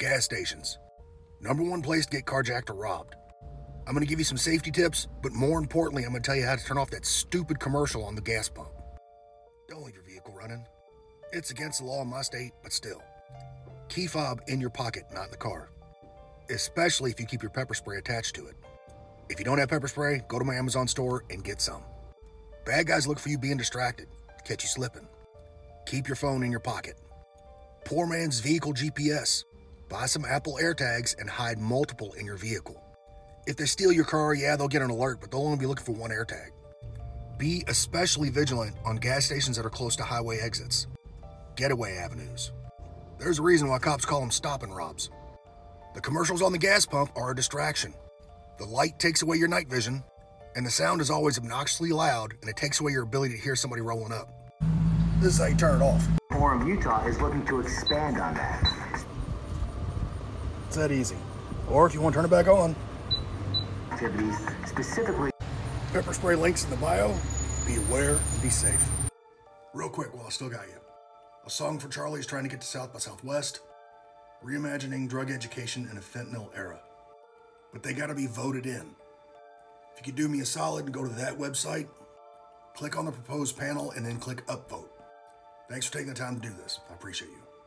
gas stations. Number one place to get carjacked or robbed. I'm going to give you some safety tips, but more importantly, I'm going to tell you how to turn off that stupid commercial on the gas pump. Don't leave your vehicle running. It's against the law in my state, but still. Key fob in your pocket, not in the car. Especially if you keep your pepper spray attached to it. If you don't have pepper spray, go to my Amazon store and get some. Bad guys look for you being distracted, catch you slipping. Keep your phone in your pocket. Poor man's vehicle GPS. Buy some Apple AirTags and hide multiple in your vehicle. If they steal your car, yeah, they'll get an alert, but they'll only be looking for one AirTag. Be especially vigilant on gas stations that are close to highway exits, getaway avenues. There's a reason why cops call them stop and robs. The commercials on the gas pump are a distraction. The light takes away your night vision, and the sound is always obnoxiously loud, and it takes away your ability to hear somebody rolling up. This is how you turn it off. Forum Utah is looking to expand on that. It's that easy. Or if you want to turn it back on, Activities specifically pepper spray links in the bio. Be aware and be safe. Real quick while I still got you. A song for Charlie's trying to get to South by Southwest. Reimagining drug education in a fentanyl era. But they gotta be voted in. If you could do me a solid and go to that website, click on the proposed panel and then click upvote. Thanks for taking the time to do this. I appreciate you.